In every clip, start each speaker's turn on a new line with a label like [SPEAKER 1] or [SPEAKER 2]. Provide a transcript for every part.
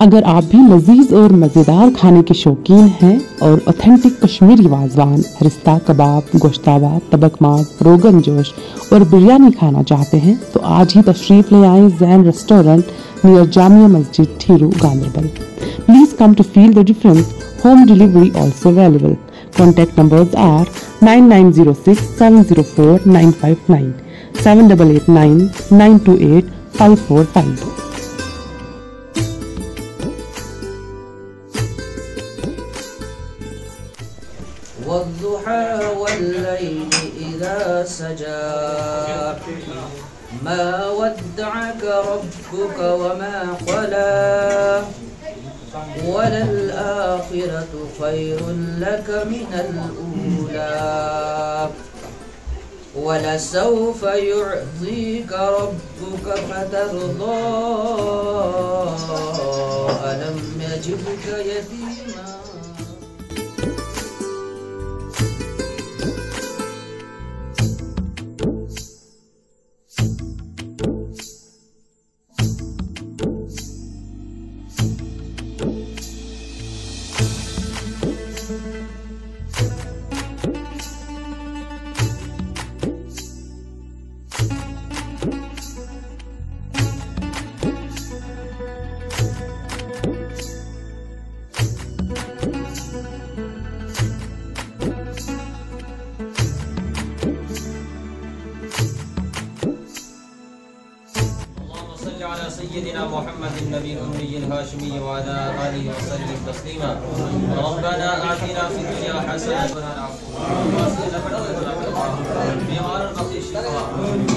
[SPEAKER 1] اگر آپ بھی لذیذ اور مزیدار کھانے کے شوقین ہیں اور اوتھینٹک کشمیری وازوان، رستہ کباب، گوشتابہ تبک ماز، روگن جوش اور بریانی کھانا چاہتے ہیں، تو آج ہی تشریف لے آئیں زین restaurant near Jamia Masjid ٹھیرو Ganderbal. Please come to feel the difference home delivery also available contact numbers are nine nine zero six seven zero four nine five nine seven double eight nine nine two eight five four five
[SPEAKER 2] والضحى والليل إذا سجى. ما ودعك ربك وما قلى وللآخرة خير لك من الأولى. ولسوف يعطيك ربك فترضى. ألم يجدك يتيما؟
[SPEAKER 3] thank you على سيدنا محمد النبي الأمي الهاشمي وعلى آله وسلم تسليما ربنا آتنا في الدنيا حسنة بیمار القصی شفا.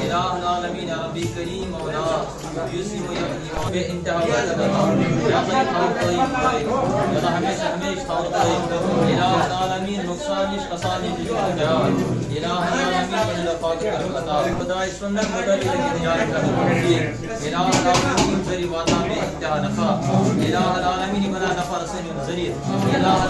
[SPEAKER 3] الہ العالمین ربی کریم. مولا یوسف بے انتہا یا خیر خیر طیب طیب یا ہمیشہ ہمیشہ خیر طیب الہ العالمین نقصانش قصانش جوان جوان الہ العالمین من لفاق کرمتا خدا سنت مدری لگی تجارت کرنے الہ العالمین ذری وادا بے انتہا نفا الہ العالمین بنا نفا رسن ذریع الہ